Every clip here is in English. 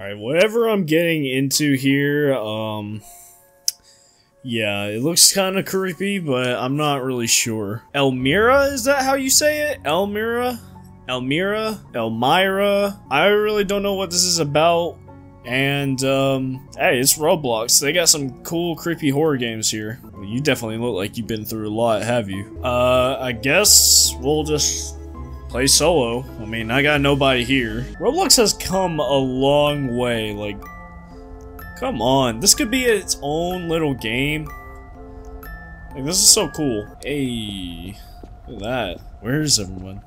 Alright, whatever I'm getting into here, um... Yeah, it looks kind of creepy, but I'm not really sure. Elmira, is that how you say it? Elmira? Elmira? Elmira? I really don't know what this is about. And, um, hey, it's Roblox. They got some cool, creepy horror games here. Well, you definitely look like you've been through a lot, have you? Uh, I guess we'll just play solo. I mean, I got nobody here. Roblox has come a long way, like, come on. This could be its own little game. Like, this is so cool. Hey, look at that. Where's everyone?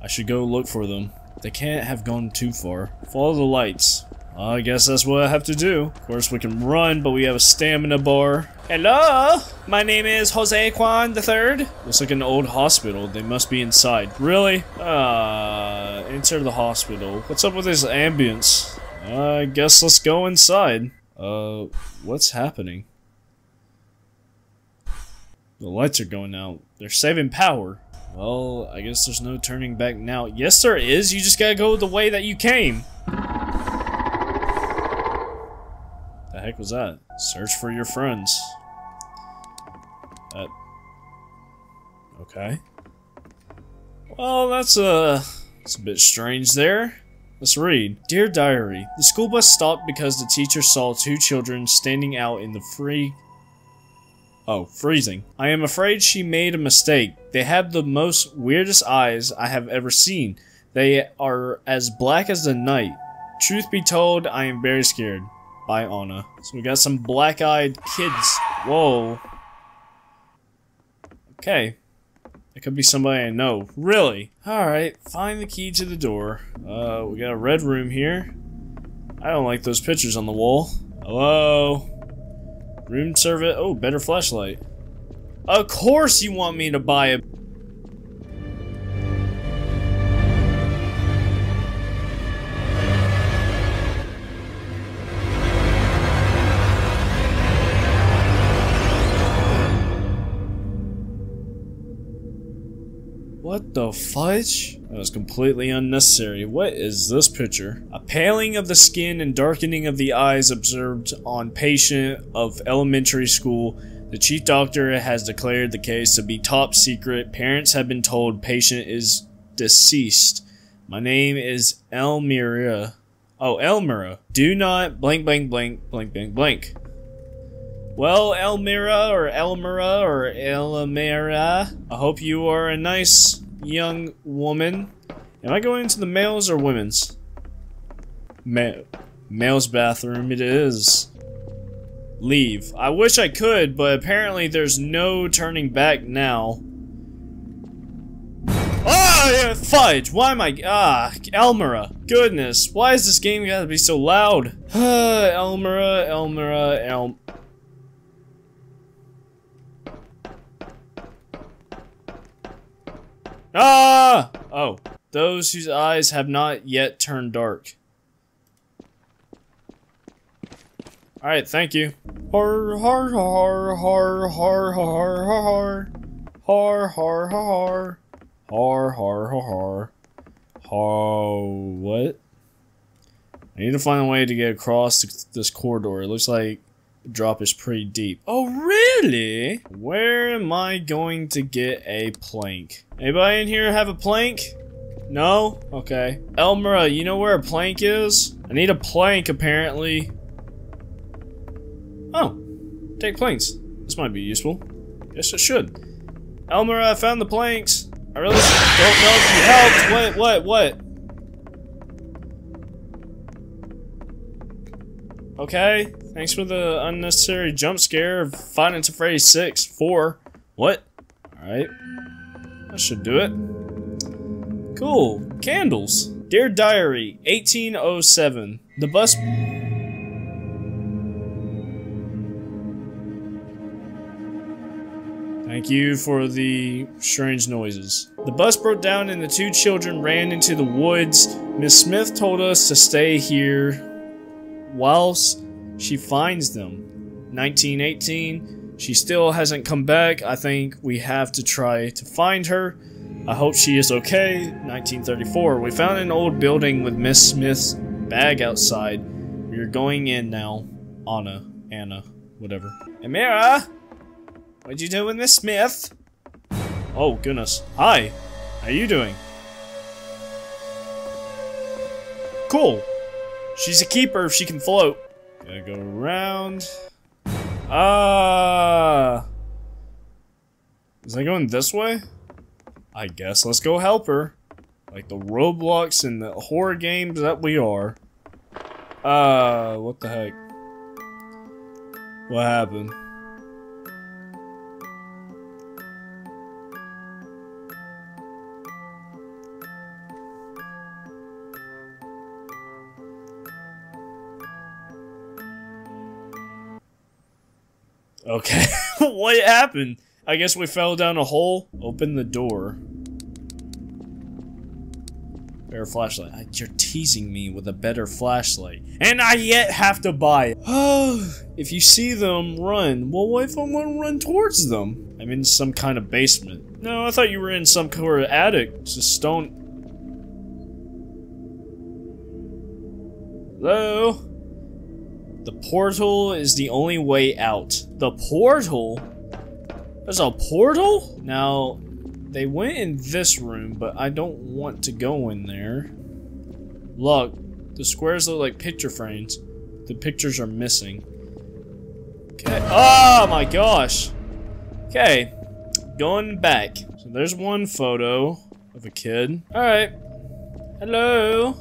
I should go look for them. They can't have gone too far. Follow the lights. I guess that's what I have to do. Of course, we can run, but we have a stamina bar. Hello? My name is Jose Juan III. Looks like an old hospital. They must be inside. Really? Ah, uh, enter the hospital. What's up with this ambience? Uh, I guess let's go inside. Uh, what's happening? The lights are going out. They're saving power. Well, I guess there's no turning back now. Yes, there is. You just gotta go the way that you came. Heck was that? Search for your friends. That... Okay. Well, that's, uh... That's a bit strange there. Let's read. Dear Diary, the school bus stopped because the teacher saw two children standing out in the free... Oh, freezing. I am afraid she made a mistake. They have the most weirdest eyes I have ever seen. They are as black as the night. Truth be told, I am very scared by Anna. So we got some black-eyed kids. Whoa. Okay. It could be somebody I know. Really? Alright, find the key to the door. Uh, we got a red room here. I don't like those pictures on the wall. Hello? Room service. Oh, better flashlight. Of course you want me to buy a What the fudge? That was completely unnecessary. What is this picture? A paling of the skin and darkening of the eyes observed on patient of elementary school. The chief doctor has declared the case to be top secret. Parents have been told patient is deceased. My name is Elmira. Oh, Elmira. Do not blank blank blank blank blank blank. Well, Elmira or Elmira or Elmira, I hope you are a nice young woman. Am I going into the males or women's? Ma male's bathroom it is. Leave. I wish I could, but apparently there's no turning back now. Yeah, fudge! Why am I- ah, Elmira. Goodness, why is this game gotta be so loud? Elmira, Elmira, Elm- Ah! Oh, those whose eyes have not yet turned dark. Alright, thank you. Har har har har har har har har har har har har har har har what? I need to find a way to get across this corridor. It looks like drop is pretty deep. Oh, really? Where am I going to get a plank? Anybody in here have a plank? No? Okay. Elmira, you know where a plank is? I need a plank, apparently. Oh. Take planks. This might be useful. Yes, it should. Elmira, I found the planks. I really don't know if you helped. What, what, what? Okay, thanks for the unnecessary jump scare of Five Nights at 6. 4. What? Alright. That should do it. Cool. Candles. Dear Diary, 1807. The bus... Thank you for the strange noises. The bus broke down and the two children ran into the woods. Miss Smith told us to stay here whilst she finds them. 1918, she still hasn't come back. I think we have to try to find her. I hope she is okay. 1934, we found an old building with Miss Smith's bag outside. We're going in now. Anna. Anna. Whatever. Amira! What'd you do with Miss Smith? Oh, goodness. Hi. How are you doing? Cool. She's a keeper if she can float. Gotta go around. Ah. Is that going this way? I guess let's go help her. Like the Roblox and the horror games that we are. Uh, what the heck? What happened? Okay, what happened? I guess we fell down a hole. Open the door. Better flashlight. You're teasing me with a better flashlight. And I yet have to buy it. if you see them, run. Well, what if I want to run towards them? I'm in some kind of basement. No, I thought you were in some kind of attic. It's a stone... Hello? The portal is the only way out. The portal? There's a portal? Now, they went in this room, but I don't want to go in there. Look, the squares look like picture frames. The pictures are missing. Okay. Oh my gosh! Okay. Going back. So there's one photo of a kid. Alright. Hello?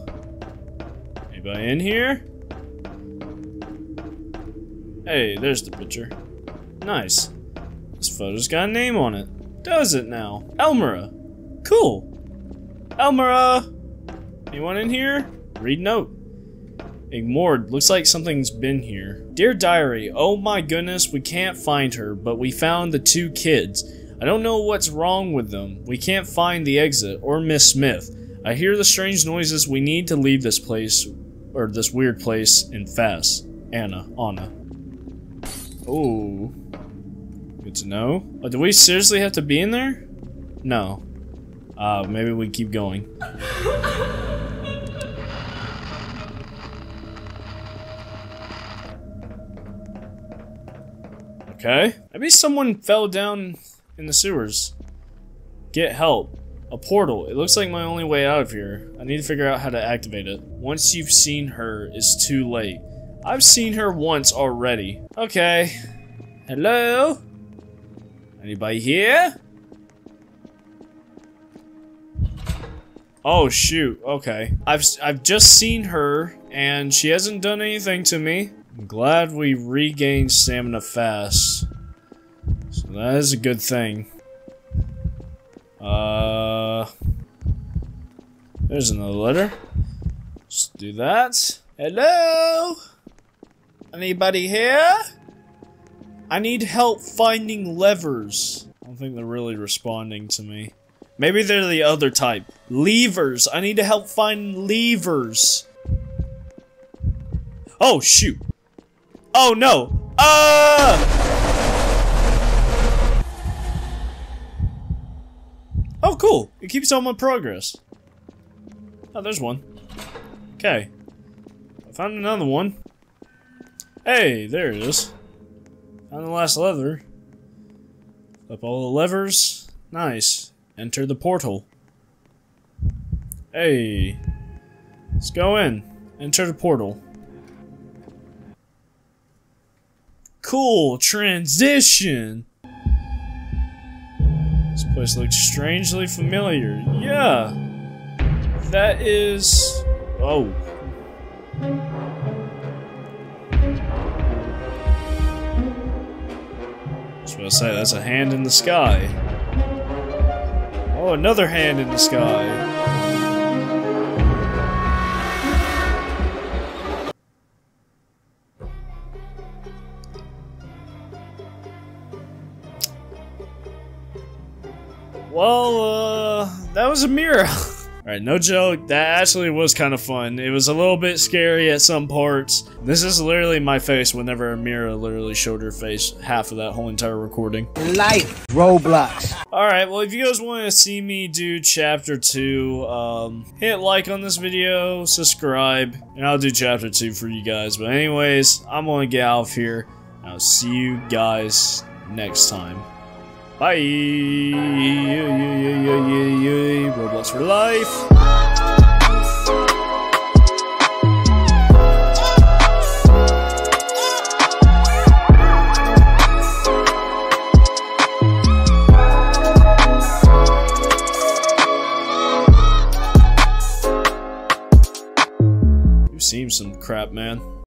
Anybody in here? Hey, there's the picture. Nice. This photo's got a name on it. Does it now? Elmira. Cool. Elmira! Anyone in here? Read note. Ignored. Looks like something's been here. Dear Diary, oh my goodness, we can't find her, but we found the two kids. I don't know what's wrong with them. We can't find the exit, or Miss Smith. I hear the strange noises. We need to leave this place, or this weird place, and fast. Anna. Anna. Oh. Good to know. Oh, do we seriously have to be in there? No. Uh, maybe we keep going. Okay. Maybe someone fell down in the sewers. Get help. A portal. It looks like my only way out of here. I need to figure out how to activate it. Once you've seen her, it's too late. I've seen her once already. Okay. Hello? Anybody here? Oh shoot, okay. I've I've just seen her and she hasn't done anything to me. I'm glad we regained stamina fast. So that is a good thing. Uh There's another letter. Let's do that. Hello? Anybody here? I need help finding levers. I don't think they're really responding to me. Maybe they're the other type. Levers. I need to help find levers. Oh, shoot. Oh, no. Ah! Oh, cool. It keeps all my progress. Oh, there's one. Okay. I found another one. Hey, there it is. On the last lever. Up all the levers. Nice. Enter the portal. Hey. Let's go in. Enter the portal. Cool transition. This place looks strangely familiar. Yeah. That is... Oh. Was say, that's a hand in the sky. Oh, another hand in the sky. Well, uh, that was a mirror. Alright, no joke, that actually was kind of fun. It was a little bit scary at some parts. This is literally my face whenever Amira literally showed her face half of that whole entire recording. Life. Roblox. Alright, well if you guys want to see me do chapter 2, um, hit like on this video, subscribe, and I'll do chapter 2 for you guys. But anyways, I'm gonna get out of here. I'll see you guys next time. Bye. Roblox for life. Seen some crap, man.